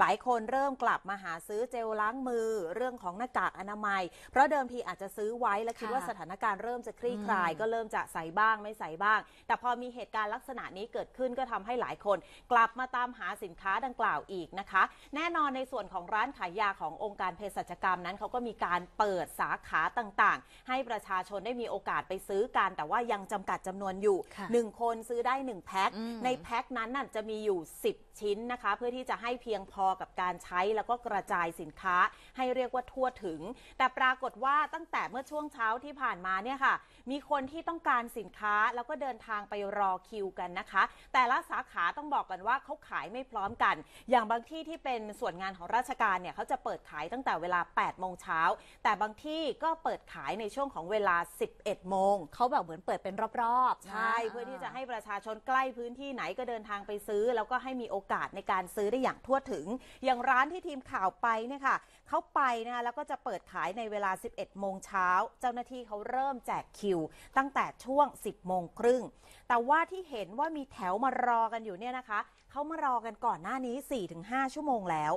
หลายคนเริ่มกลับมาหาซื้อเจลล้างมือ เรื่องของหน้ากากอนามัย เพราะเดิมทีอาจจะซื้อไว้แล้วคิดว่าค่ะสถานการณ์เริ่มจะคลี่คลายอืมก็เริ่มจะใส่บ้างไม่ใส่บ้าง แต่พอมีเหตุการณ์ลักษณะนี้เกิดขึ้นก็ทำให้หลายคน กลับมาตามหาสินค้าดังกล่าวอีกนะคะ แน่นอนในส่วนของร้านขายยาขององค์การเภสัชกรรมนั้นเขาก็มีการเปิดสาขาต่างๆ ให้ประชาชนได้มีโอกาสไปซื้อกันแต่ว่ายังจำกัดจำนวนอยู่ค่ะหนึ่งคนซื้อได้หนึ่งแพ็คอืมในแพ็คนั้นน่ะจะมีอยู่ 10 ชิ้นนะคะ เพื่อที่จะให้เพียงพอกับการใช้แล้วก็กระจายสินค้าให้เรียกว่าทั่วถึง แต่ปรากฏว่าตั้งแต่เมื่อช่วงเช้าที่ผ่านมาเนี่ยค่ะ มีคนที่ต้องการสินค้าแล้วก็เดินทางไปรอคิวกันนะคะ แต่ละสาขาต้องบอกกันว่าเขาขายไม่พร้อมกัน อย่างบางที่ที่เป็นส่วนงานของราชการเนี่ยเขาจะเปิดขายตั้งแต่เวลา 8 โมงเช้า แต่บางที่ก็เปิดขายในช่วงของเวลา 11 โมง เขาแบบเหมือนเปิดเป็นรอบๆ ใช่นะเพื่อที่จะให้ประชาชนใกล้พื้นที่ไหนก็เดินทางไปซื้อ แล้วก็ให้มีโอกาสในการซื้อได้อย่างทั่วถึงอย่างร้านที่ทีมข่าวไปเนี่ยค่ะเขาไปนะคะแล้วก็จะเปิดขายในเวลา 11 โมงเช้า เจ้าหน้าที่เขาเริ่มแจกคิว ตั้งแต่ช่วง 10 โมงครึ่ง แต่ว่าที่เห็นว่ามีแถวมารอกันอยู่เนี่ยนะคะเขามารอกันก่อนหน้านี้ 4-5 ชั่วโมงแล้ว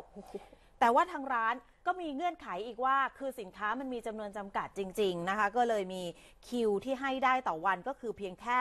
แต่ว่าทางร้าน ก็มีเงื่อนไขอีกว่า คือสินค้ามันมีจำนวนจำกัดจริง ๆ นะคะ ก็เลยมีคิวที่ให้ได้ต่อวันก็คือเพียงแค่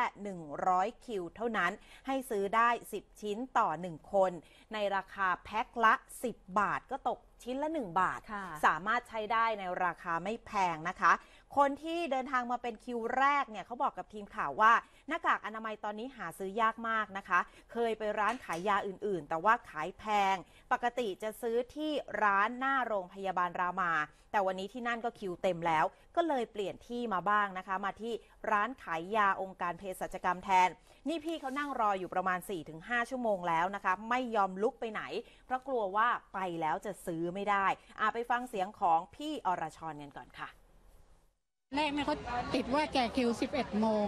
100 คิวเท่านั้นให้ซื้อได้ 10 ชิ้นต่อ 1 คน ในราคาแพ็คละ 10 บาทก็ตกชิ้นละ 1 บาทค่ะสามารถใช้ได้ในราคาไม่แพงนะคะ คนที่เดินทางมาเป็นคิวแรกเนี่ยเขาบอกกับทีมข่าวว่าหน้ากากอนามัยตอนนี้หาซื้อยากมากนะคะ เคยไปร้านขายยาอื่นๆ แต่ว่าขายแพง ปกติจะซื้อที่ร้านหน้าโรงพยาบาลรามา แต่วันนี้ที่นั่นก็คิวเต็มแล้ว ก็เลยเปลี่ยนที่มาบ้างนะคะ มาที่ร้านขายยาองค์การเภสัชกรรมแทน นี่พี่เขานั่งรออยู่ประมาณ 4-5 ชั่วโมงแล้วนะคะ ไม่ยอมลุกไปไหน เพราะกลัวว่าไปแล้วจะซื้อไม่ได้อาไปฟังเสียงของพี่อรชรกันก่อนค่ะ แรกเนี่ยเขาติดว่าแจกคิว 11 โมง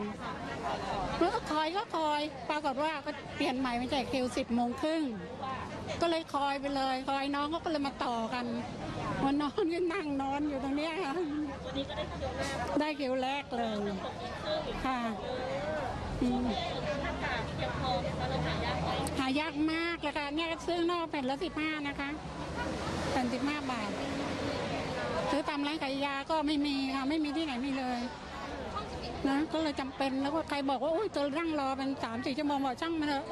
แล้วก็คอยก็คอย ปรากฏว่าก็เปลี่ยนใหม่มาแจกคิว 10 โมงครึ่ง ก็เลยคอยไปเลย คอยน้องก็เลยมาต่อกันวันนอนก็นั่งนอนอยู่ตรงเนี้ยค่ะได้คิวแรกเลยค่ะอืมหายากมากเลยค่ะเนี่ยซื้อนอกแผ่นละสิบห้านะคะแผ่นสิบห้าบาทามร้านขายยาก็ไม่มีค่ะไม่มีที่ไหนมีเลยนะก็เลยจำเป็นแล้วก็ใครบอกว่าโอ้ยเจอนั่งรอเป็นสามสี่ชั่วโมงบอกช่างมันเถอะ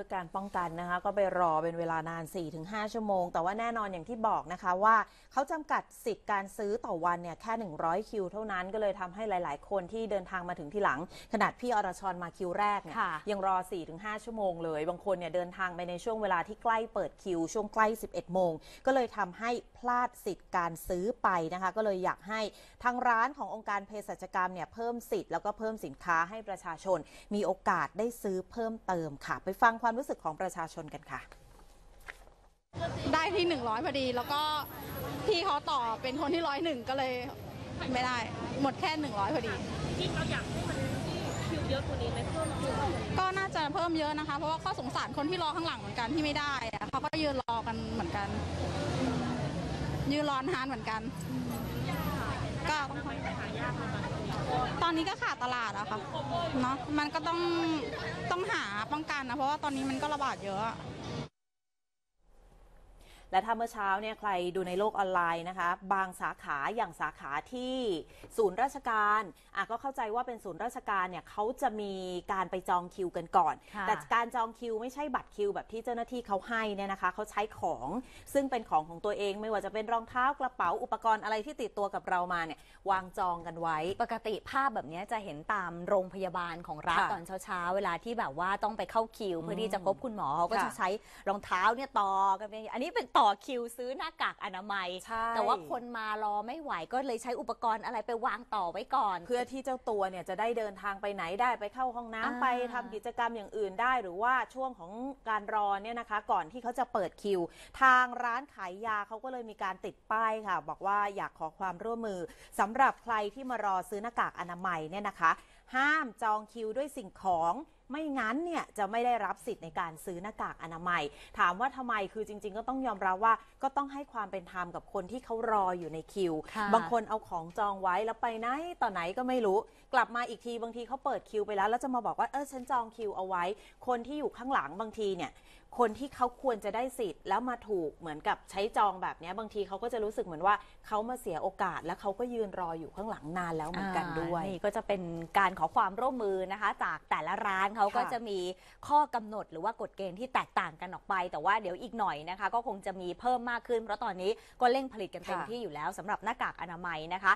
พื่อการป้องกันนะคะ ก็ไปรอเป็นเวลานาน 4-5 ชั่วโมง แต่ว่าแน่นอนอย่างที่บอกนะคะว่าเขาจำกัดสิทธิ์การซื้อต่อวันเนี่ยแค่ 100 คิวเท่านั้นก็เลยทำให้หลาย ๆ คนที่เดินทางมาถึงที่หลัง ขนาดพี่อรชรมาคิวแรกเนี่ยค่ะยังรอ 4-5 ชั่วโมงเลย บางคนเนี่ยเดินทางไปในช่วงเวลาที่ใกล้เปิดคิว ช่วงใกล้ 11 โมง ก็เลยทำให้พลาดสิทธิ์การซื้อไปนะคะ ก็เลยอยากให้ทางร้านขององค์การเภสัชกรรมเนี่ยเพิ่มสิทธิ์แล้วก็เพิ่มสินค้าให้ประชาชน มีโอกาสได้ซื้อเพิ่มเติมค่ะ ไปฟังความรู้สึกของประชาชนกันค่ะได้ที่หนึ่งร้อยพอดี แล้วก็พี่เขาต่อเป็นคนที่ร้อยหนึ่งก็เลยไม่ได้ หมดแค่หนึ่งร้อยพอดีจริงเราอยากให้มันคิวเยอะกว่านี้ไหมเพิ่มก็น่าจะเพิ่มเยอะนะคะ เพราะว่าก็สงสารคนที่รอข้างหลังเหมือนกันที่ไม่ได้อะเขาก็ยืนรอกันเหมือนกัน ยืนรอนานเหมือนกัน ก็ตอนนี้ ตอนนี้ก็ขาดตลาดอะค่ะเนาะมันก็ต้องต้องหาป้องกันนะเพราะว่าตอนนี้มันก็ระบาดเยอะ และถ้าเมื่อเช้าเนี่ยใครดูในโลกออนไลน์นะคะ บางสาขาอย่างสาขาที่ศูนย์ราชการอะก็เข้าใจว่าเป็นศูนย์ราชการเนี่ยเขาจะมีการไปจองคิวกันก่อน ค่ะ แต่การจองคิวไม่ใช่บัตรคิวแบบที่เจ้าหน้าที่เขาให้เนี่ยนะคะเขาใช้ของซึ่งเป็นของของตัวเองไม่ว่าจะเป็นรองเท้ากระเป๋าอุปกรณ์อะไรที่ติดตัวกับเรามาเนี่ยวางจองกันไว้ ปกติภาพแบบเนี้ยจะเห็นตามโรงพยาบาลของรัฐค่ะตอนเช้าๆ เวลาที่แบบว่าต้องไปเข้าคิว เพื่อที่จะพบคุณหมอเขาก็ค่ะ จะใช้รองเท้าเนี่ยต่อกันไปอันนี้เป็นต่อคิวซื้อหน้ากากอนามัย ใช่ แต่ว่าคนมารอไม่ไหวก็เลยใช้อุปกรณ์อะไรไปวางต่อไว้ก่อน เพื่อที่เจ้าตัวเนี่ยจะได้เดินทางไปไหนได้ไปเข้าห้องน้ำอ่าไปทำกิจกรรมอย่างอื่นได้ หรือว่าช่วงของการรอเนี่ยนะคะ ก่อนที่เขาจะเปิดคิว ทางร้านขายยาเขาก็เลยมีการติดป้ายค่ะ บอกว่าอยากขอความร่วมมือสำหรับใครที่มารอซื้อหน้ากากอนามัยเนี่ยนะคะ ห้ามจองคิวด้วยสิ่งของ ไม่งั้นเนี่ยจะไม่ได้รับสิทธิ์ในการซื้อหน้ากากอนามัย ถามว่าทำไมคือจริง ๆ ก็ต้องยอมรับว่าก็ต้องให้ความเป็นธรรมกับคนที่เขารออยู่ในคิวค่ะบางคนเอาของจองไว้แล้วไปไหนต่อไหนก็ไม่รู้ กลับมาอีกทีบางทีเขาเปิดคิวไปแล้ว แล้วจะมาบอกว่าเออฉันจองคิวเอาไว้ คนที่อยู่ข้างหลังบางทีเนี่ยคนที่เขาควรจะได้สิทธิ์แล้วมาถูกเหมือนกับใช้จองแบบเนี้ยบางทีเขาก็จะรู้สึกเหมือนว่าเขามาเสียโอกาส แล้วเขาก็ยืนรออยู่ข้างหลังนานแล้วเหมือนกันด้วยอ่านี่ก็จะเป็นการขอความร่วมมือนะคะ จากแต่ละร้านเขาก็ค่ะจะมีข้อกำหนดหรือว่ากฎเกณฑ์ที่แตกต่างกันออกไป แต่ว่าเดี๋ยวอีกหน่อยนะคะ ก็คงจะมีเพิ่มมากขึ้น เพราะตอนนี้ก็เร่งผลิตกันเต็มค่ะที่อยู่แล้วสำหรับหน้ากากอนามัยนะคะ